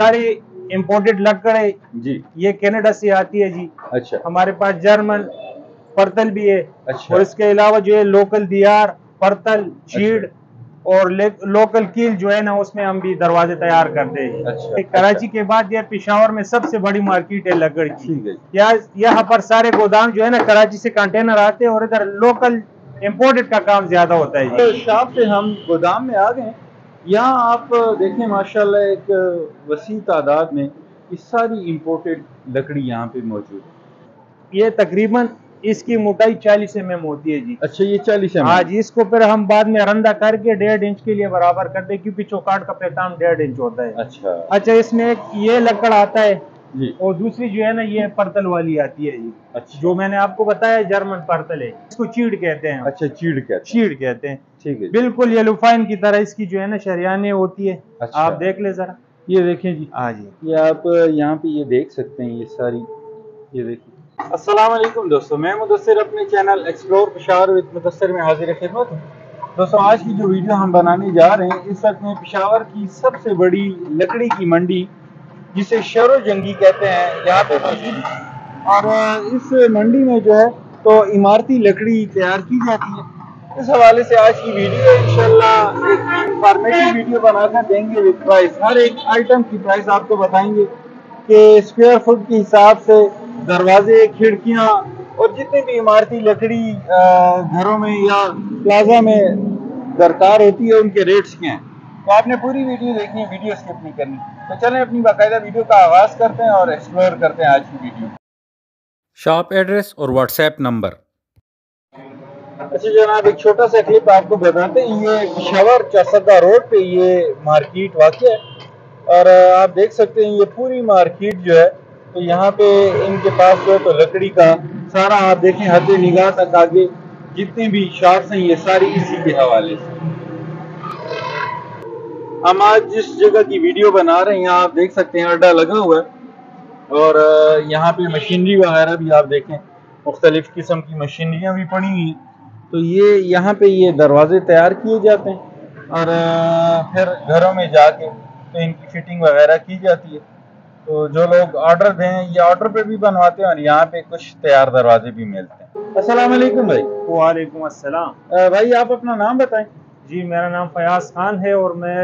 सारी इम्पोर्टेड लकड़ है जी। ये कनाडा से आती है जी। अच्छा। हमारे पास जर्मन पर्तल भी है। अच्छा। और इसके अलावा जो है लोकल दियार पर्तल चीड़ अच्छा। और लोकल कील जो है ना उसमें हम भी दरवाजे तैयार करते हैं। अच्छा, कराची के बाद यह पिशावर में सबसे बड़ी मार्केट है लकड़ की। है। यहाँ पर सारे गोदाम जो है ना कराची से कंटेनर आते हैं और इधर लोकल इम्पोर्टेड का काम ज़्यादा होता है शॉप से हम गोदाम में आ गए यहाँ आप देखें माशाल्लाह एक वसी तादाद में ये सारी इम्पोर्टेड लकड़ी यहाँ पे मौजूद है। ये तकरीबन इसकी मोटाई चालीस एम एम होती है जी। अच्छा ये चालीस एम हाँ जी इसको फिर हम बाद में रंदा करके डेढ़ इंच के लिए बराबर कर दे क्योंकि चौकाट का पैताम डेढ़ इंच होता है। अच्छा। अच्छा इसमें एक ये लकड़ आता है जी। और दूसरी जो है ना ये पर्तल वाली आती है जी। अच्छा। जो मैंने आपको बताया जर्मन पर्तल है। इसको चीड़ कहते हैं। अच्छा चीड़ कहते हैं। चीड़ कहते हैं। ठीक है बिल्कुल ये लुफाइन की तरह इसकी जो है ना शरियाने होती है। अच्छा। आप देख ले जरा। ये देखें जी। हाँ जी। ये आप यहाँ पे ये देख सकते हैं ये सारी। ये देखिए। अस्सलाम वालेकुम दोस्तों मैं मुदस्सिर अपने channel explore Peshawar with Mudassir में हाजिर खिदमत हूँ। दोस्तों आज की जो वीडियो हम बनाने जा रहे हैं इस वक्त में पिशावर की सबसे बड़ी लकड़ी की मंडी जिसे शरो जंगी कहते हैं यहाँ पे मौजूद और इस मंडी में जो है तो इमारती लकड़ी तैयार की जाती है। इस हवाले से आज की वीडियो इंशाल्लाह। एक इंफॉर्मेटिव वीडियो बनाकर देंगे विद प्राइस हर एक आइटम की प्राइस आपको बताएँगे कि स्क्वायर फुट के हिसाब से दरवाजे खिड़कियाँ और जितनी भी इमारती लकड़ी घरों में या प्लाजा में दरकार होती है उनके रेट्स क्या हैं? तो आपने पूरी वीडियो देखनी है वीडियो स्किप नहीं करनी। तो चलें अपनी बाकायदा वीडियो का आगाज़ करते हैं और एक्सप्लोर करते हैं आज की वीडियो। शॉप एड्रेस और व्हाट्सएप नंबर। अच्छा जनाब एक छोटा सा क्लिप आपको बताते हैं। ये पिशावर चौसदा रोड पे ये मार्केट वाक़ है। और आप देख सकते हैं ये पूरी मार्केट जो है तो यहाँ पे इनके पास जो है तो लकड़ी का सारा आप देखें हद निगाह तक आगे जितने भी शॉप्स हैं ये सारी इसी के हवाले से। हम आज जिस जगह की वीडियो बना रहे हैं यहाँ आप देख सकते हैं अड्डा लगा हुआ है। और यहाँ पे मशीनरी वगैरह भी आप देखें मुख्तलिफ़ किस्म की मशीनरियाँ भी पड़ी हुई हैं। तो ये यहाँ पे ये दरवाजे तैयार किए जाते हैं और फिर घरों में जाके तो इनकी फिटिंग वगैरह की जाती है। तो जो लोग ऑर्डर दें ये ऑर्डर पे भी बनवाते हैं और यहाँ पे कुछ तैयार दरवाजे भी मिलते हैं। अस्सलाम वालेकुम भाई। वालेकुम अस्सलाम। भाई आप अपना नाम बताएँ। जी मेरा नाम फयाज खान है और मैं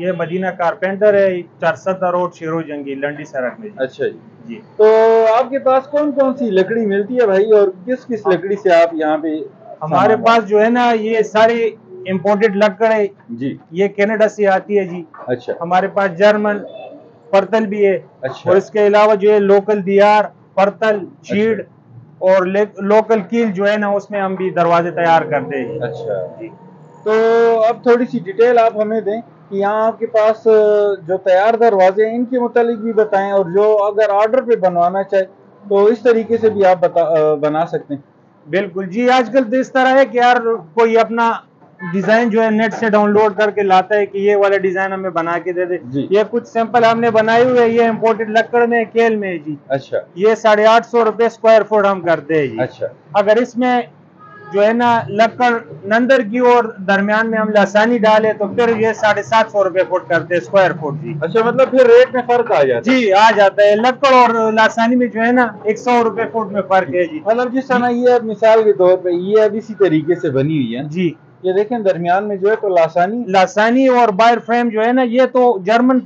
ये मदीना कारपेंटर है चारसदा रोड शेरो जंगी लंडी सड़क में। अच्छा जी। जी। तो आपके पास कौन कौन सी लकड़ी मिलती है भाई और किस किस लकड़ी से आप यहाँ पे हमारे पास जो है ना ये सारी इम्पोर्टेड लकड़ है जी। ये कनाडा से आती है जी। अच्छा। हमारे पास जर्मन पर्तल भी है अच्छा। और इसके अलावा जो है लोकल दियार पर्तल चीड़ अच्छा। और लोकल कील जो है ना उसमें हम भी दरवाजे तैयार करते हैं। अच्छा। जी। तो अब थोड़ी सी डिटेल आप हमें दें कि यहाँ आपके पास जो तैयार दरवाजे हैं इनके मुतालिक भी बताएँ और जो अगर ऑर्डर पे बनवाना चाहे तो इस तरीके से भी आप बता बना सकते हैं। बिल्कुल जी आजकल तो इस तरह है कि यार कोई अपना डिज़ाइन जो है नेट से डाउनलोड करके लाता है कि ये वाला डिज़ाइन हमें बना के दे दे। ये कुछ सैंपल हमने बनाए हुए ये इम्पोर्टेड लकड़ में केल में है जी। अच्छा। ये साढ़े आठ सौ रुपए स्क्वायर फुट हम करते हैं जी। अच्छा। अगर इसमें जो है ना लकड़ नंदर की और दरमियान में हम लसानी डाले तो फिर ये साढ़े सात सौ रुपए फुट करते हैं स्क्वायर फुट जी। अच्छा मतलब फिर रेट में फ़र्क आ जाता है? जी आ जाता है। लकड़ और लासानी में जो है ना एक सौ रुपए फुट में फ़र्क है जी। मतलब जिस तरह ये अब मिसाल के तौर पे ये अब इसी तरीके से बनी हुई है। जी। ये देखें दरमियान में जो है तो लासानी लासानी और बायर फ्रेम जो है ना ये तो जर्मन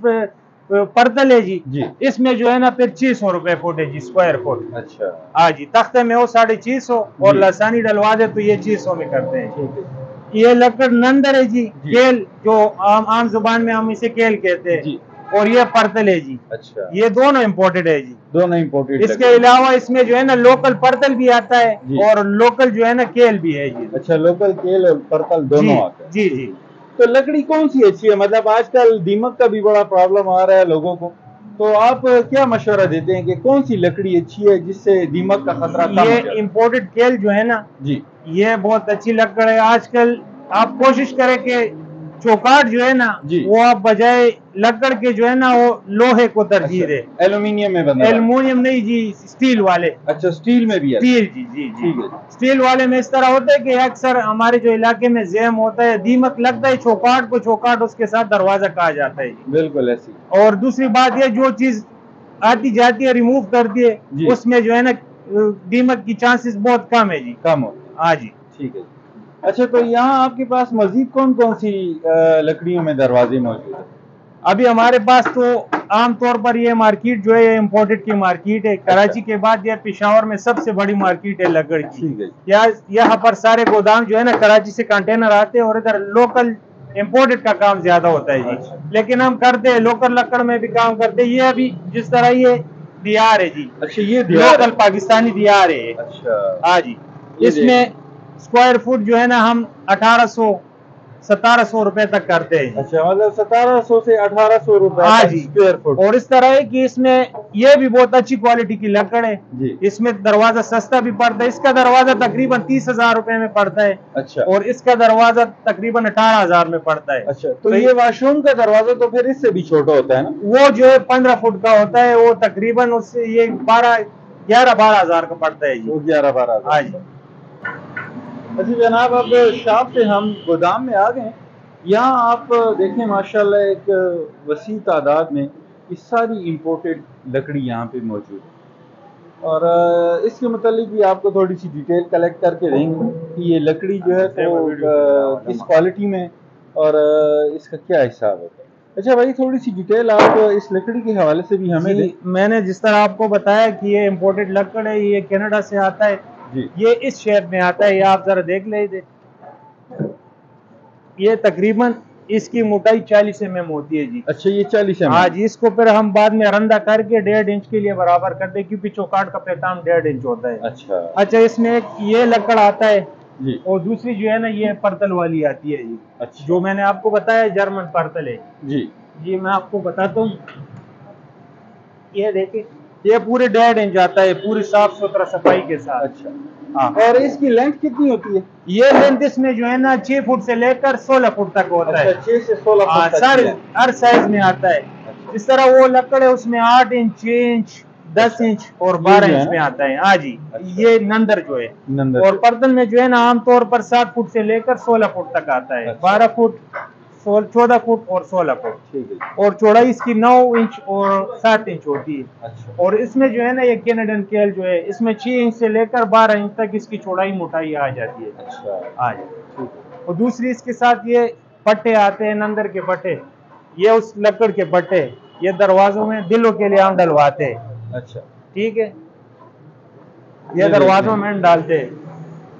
पर्दल है जी। जी। इसमें जो है ना फिर छह सौ रुपए फुट है जी स्क्वायर फुट अच्छा। हाँ जी तख्ते में हो साढ़े छह सौ और लसानी डलवा दे तो ये छह सौ में करते हैं है। ये लकड़ नंदर है जी जी। केल जो आम आम ज़ुबान में हम इसे केल कहते हैं। और ये पर्तल है जी। अच्छा। ये दोनों इम्पोर्टेड है जी। दोनों इम्पोर्टेड इसके अलावा इसमें जो है ना लोकल पर्तल भी आता है और लोकल जो है ना केल भी है जी। अच्छा लोकल केल और पर्तल दोनों जी, आते हैं। जी जी। तो लकड़ी कौन सी अच्छी है? मतलब आजकल दीमक का भी बड़ा प्रॉब्लम आ रहा है लोगों को। तो आप क्या मशवरा देते हैं कि कौन सी लकड़ी अच्छी है जिससे दीमक का खतरा कम हो ये इम्पोर्टेड केल जो है ना जी। ये बहुत अच्छी लकड़ है। आजकल आप कोशिश करें कि चौकाट जो है ना वो आप बजाय लकड़ के जो है ना वो लोहे को तरजीह दे। एल्यूमिनियम में बना। एल्युमिनियम नहीं जी स्टील वाले। अच्छा स्टील में भी है। स्टील जी जी जी। ठीक है स्टील वाले में इस तरह होता है कि अक्सर हमारे जो इलाके में जैम होता है दीमक लगता है चौकाट को चौकाट उसके साथ दरवाज़ा कहा जाता है। बिल्कुल ऐसी। और दूसरी बात ये जो चीज़ आती जाती है रिमूव करती है उसमें जो है ना दीमक की चांसेस बहुत कम है जी। कम हो। हाँ जी। ठीक है। अच्छा तो यहाँ आपके पास मजीद कौन कौन सी लकड़ियों में दरवाजे मौजूद है? अभी हमारे पास तो आमतौर पर ये मार्केट जो है ये इम्पोर्टेड की मार्केट है। कराची के बाद ये पिशावर में सबसे बड़ी मार्केट है लकड़ की। यहाँ यहाँ पर सारे गोदाम जो है ना कराची से कंटेनर आते हैं और इधर लोकल इम्पोर्टेड का काम ज़्यादा होता है जी। अच्छा। लेकिन हम करते हैं लोकल लकड़ में भी काम करते हैं। ये अभी जिस तरह ये दियार है जी। अच्छा ये लोकल पाकिस्तानी दियार है। अच्छा। हाँ जी। इसमें स्क्वायर फुट जो है ना हम अठारह सौ सतारह सौ रुपए तक करते हैं। अच्छा मतलब सतारह सौ से अठारह सौ रुपए हाँ जी। स्क्वायर फुट और इस तरह है कि इसमें ये भी बहुत अच्छी क्वालिटी की लकड़ है। इसमें दरवाज़ा सस्ता भी पड़ता है इसका दरवाज़ा तकरीबन तीस हज़ार रुपए में पड़ता है अच्छा। और इसका दरवाज़ा तकरीबन अठारह हज़ार में पड़ता है। अच्छा तो तो ये वाशरूम का दरवाज़ा तो फिर इससे भी छोटा होता है ना? वो जो है पंद्रह फुट का होता है वो तकरीबन उससे ये बारह ग्यारह बारह हज़ार का पड़ता है ग्यारह बारह हाँ जी। अच्छा जनाब अब शॉप से हम गोदाम में आ गए। यहाँ आप देखें माशाल्लाह एक वसी तादाद में ये सारी इंपोर्टेड लकड़ी यहाँ पे मौजूद है। और इसके मतलब भी आपको थोड़ी सी डिटेल कलेक्ट करके देंगे कि ये लकड़ी जो है तो किस क्वालिटी में और इसका क्या हिसाब है। अच्छा भाई थोड़ी सी डिटेल आप इस लकड़ी के हवाले से भी हमें मैंने जिस तरह आपको बताया कि ये इम्पोर्टेड लकड़ है ये कनाडा से आता है ये इस शेप में आता है ये आप जरा देख लीजिए ये तकरीबन इसकी मोटाई 40 एम होती है जी। अच्छा ये चालीस है हाँ जी इसको फिर हम बाद में रंदा करके डेढ़ इंच के लिए बराबर कर दे क्योंकि चौकाट का पैताम डेढ़ इंच होता है। अच्छा। अच्छा इसमें एक ये लकड़ आता है जी। और दूसरी जो है ना ये पर्तल वाली आती है जी। अच्छा। जो मैंने आपको बताया जर्मन पर्तल है। जी। जी मैं आपको बताता हूँ। ये देखिए ये पूरे डेढ़ इंच आता है पूरी साफ़ सुथरा सफ़ाई के साथ। अच्छा। हाँ। और इसकी लेंथ कितनी होती है? ये लेंथ इसमें जो है ना छह फुट से लेकर सोलह फुट तक होता है। अच्छा छह से सोलह हाँ फुट तक सारे। हर साइज़ में आता है। अच्छा। जिस तरह वो लकड़ है उसमें आठ इंच छह इंच दस इंच और बारह इंच में आता है। हाँ जी अच्छा। ये नंदर जो है। नंदर। और पर्दन में जो है ना आमतौर पर सात फुट से लेकर सोलह फुट तक आता है। अच्छा। बारह फुट चौदह फुट और सोलह फुट। और चौड़ाई इसकी नौ इंच और सात इंच होती है। अच्छा। और इसमें जो है ना ये कैनेडन केल जो है इसमें छह इंच से लेकर बारह इंच तक इसकी चौड़ाई मोटाई आ जाती है। अच्छा। ठीक है और दूसरी इसके साथ ये पट्टे आते हैं नंदर के पट्टे। ये उस लकड़ के पट्टे ये दरवाजों में दिलों के लिए हम डलवाते हैं। अच्छा। ठीक है? ये दरवाजों। में डालते हैं।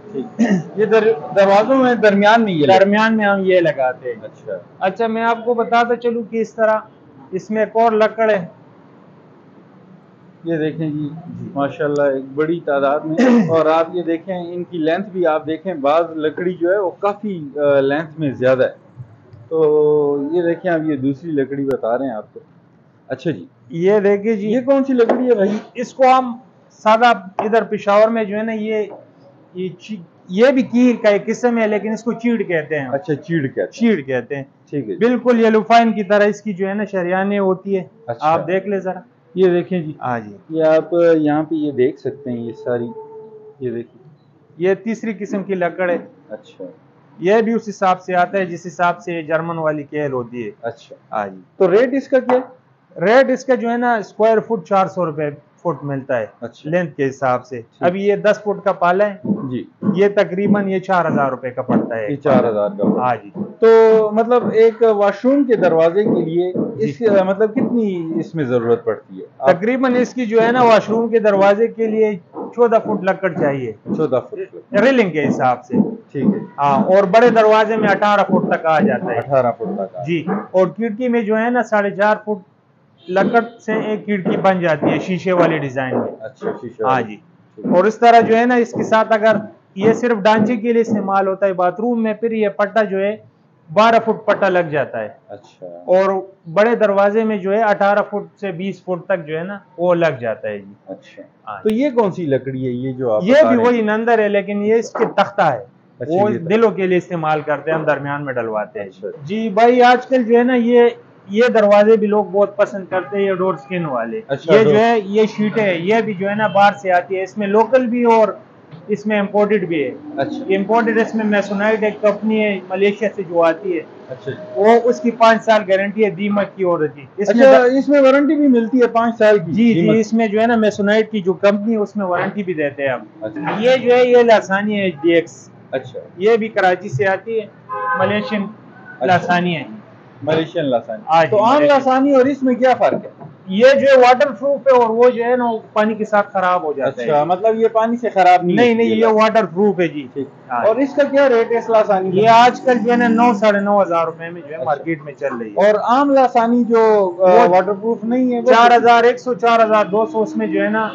ये दर, दरवाजों में दरमियान में ये दरमियान में हम ये लगाते हैं। अच्छा। अच्छा मैं आपको बताता चलूँ कि इस तरह इसमें एक और लकड़ है। ये देखें जी माशाल्लाह एक बड़ी तादाद में। और आप ये देखें इनकी लेंथ भी आप देखें बाज लकड़ी जो है वो काफ़ी लेंथ में ज़्यादा है। तो ये देखें आप ये दूसरी लकड़ी बता रहे हैं आपको। अच्छा जी। ये देखिए जी। ये कौन सी लकड़ी है भाई? इसको हम सादा इधर पिशावर में जो है ना ये ये ये भी कीर का एक किस्म है लेकिन इसको चीड़ कहते हैं। अच्छा चीड़ कहते हैं। चीड़ कहते हैं। ठीक है बिल्कुल ये लुफाइन की तरह इसकी जो है ना शरियाने होती है। अच्छा। आप देख ले जरा। ये देखें जी। हाँ जी। ये आप यहाँ पे ये देख सकते हैं ये सारी। ये देखिए। ये तीसरी किस्म की लकड़ है। अच्छा। ये भी उस हिसाब से आता है जिस हिसाब से जर्मन वाली केल होती है। अच्छा। हाँ जी। तो रेट इसका क्या रेट इसका जो है ना स्क्वायर फुट चार सौ रुपए। फुट मिलता है अच्छा। लेंथ के हिसाब से। अभी ये दस फुट का पाला है जी। ये तकरीबन ये चार हज़ार रूपए का पड़ता है। चार हज़ार का हाँ। जी। तो मतलब एक वॉशरूम के दरवाजे के लिए इस मतलब कितनी इसमें ज़रूरत पड़ती है? तकरीबन इसकी जो है ना वॉशरूम के दरवाजे के लिए चौदह फुट लकड़ चाहिए। चौदह फुट रेलिंग के हिसाब से। ठीक है। हाँ और बड़े दरवाजे में अठारह फुट तक आ जाता है। अठारह फुट तक जी और खिड़की में जो है ना साढ़े चार फुट लकड़ से एक खिड़की बन जाती है शीशे वाली डिज़ाइन में। अच्छा शीशा हाँ जी। और इस तरह जो है ना इसके साथ अगर ये सिर्फ़ डांचे के लिए इस्तेमाल होता है बाथरूम में फिर ये पट्टा जो है बारह फुट पट्टा लग जाता है। अच्छा। और बड़े दरवाजे में जो है अठारह फुट से बीस फुट तक जो है ना वो लग जाता है जी। अच्छा। हाँ तो ये कौन सी लकड़ी है? ये जो आप ये भी वही नंदर है लेकिन ये इसके तख्ता है। अच्छा, वो दिलों के लिए इस्तेमाल करते हैं हम दरमियान में डलवाते हैं। अच्छा। जी भाई आजकल जो है ना ये ये दरवाजे भी लोग बहुत पसंद करते हैं ये डोर स्किन वाले। अच्छा, ये जो है ये शीटें है ये भी जो है ना बाहर से आती है। इसमें लोकल भी और इसमें इम्पोर्टेड भी है। अच्छा। इम्पोर्टेड इसमें मैसोनाइट एक कंपनी है मलेशिया से जो आती है। अच्छा। वो उसकी पाँच साल गारंटी है दीमक की और इसमें अच्छा इसमें वारंटी भी मिलती है पाँच साल की जी जी इसमें जो है ना मैसोनाइट की जो कंपनी है उसमें वारंटी भी देते हैं हम। अच्छा। ये जो है ये लासानी है डी अच्छा। ये भी कराची से आती है मलेशियन लासानी है। मलेशियन लासानी हाँ तो आम लासानी और इसमें क्या फ़र्क है? ये जो है वाटर प्रूफ है और वो जो है ना पानी के साथ खराब हो जाता अच्छा है। मतलब ये पानी से खराब नहीं नहीं नहीं ये वाटर प्रूफ है जी। ठीक। हाँ। और इसका क्या रेट है इस लासानी ये आजकल जो है ना नौ साढ़े नौ हज़ार रुपए में जो है मार्केट में चल रही है। और आम लासानी जो वाटर प्रूफ नहीं है चार हज़ार एक सौ चार हज़ार दो सौ उसमें जो है ना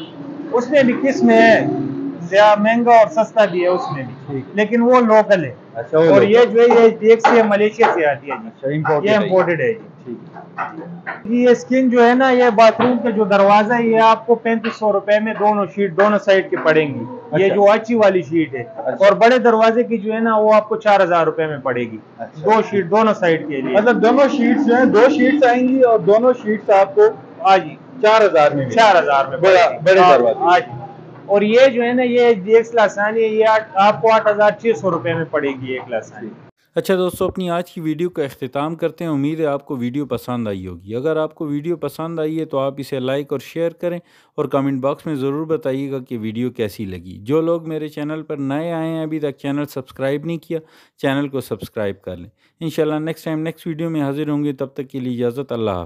उसमें भी किस्म है। महँगा और सस्ता भी है उसमें भी। लेकिन वो लोकल है। अच्छा और ये जो है ये देख से मलेशिया से आती है जी अच्छा ये है इम्पोर्टेड है जी ये स्किन जो है ना ये बाथरूम का जो दरवाज़ा है ये आपको पैंतीस सौ रुपए में दोनों शीट दोनों साइड की पड़ेंगी अच्छा। ये। जो अच्छी वाली शीट है अच्छा। और बड़े दरवाजे की जो है ना वो आपको चार हज़ार रुपए में पड़ेगी अच्छा। दो शीट दोनों साइड के लिए मतलब दोनों शीट जो है दो शीट आएँगी और दोनों शीट आपको हाँ जी चार हज़ार में चार हज़ार में बड़ा-। बड़े हाँ, दरवाजे। और ये जो है ना, ये डेक्स लासानी ये आपको आठ हज़ार छः सौ रुपये में पड़ेगी एक लासानी अच्छा दोस्तों, अपनी आज की वीडियो का अख्ताम करते हैं। उम्मीद है आपको वीडियो पसंद आई होगी। अगर आपको वीडियो पसंद आई है तो आप इसे लाइक और शेयर करें और कमेंट बॉक्स में ज़रूर बताइएगा कि वीडियो कैसी लगी। जो लोग मेरे चैनल पर नए आए हैं, अभी तक चैनल सब्सक्राइब नहीं किया चैनल को सब्सक्राइब कर लें। इंशाल्लाह नेक्स्ट टाइम नेक्स्ट वीडियो में हाजिर होंगे, तब तक के लिए इजाज़त, अल्लाह।